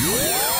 Música